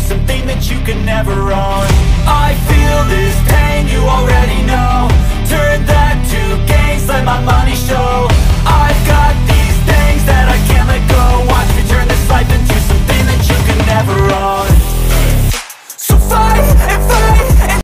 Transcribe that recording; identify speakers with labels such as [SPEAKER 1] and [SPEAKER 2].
[SPEAKER 1] something that you can never own. I feel this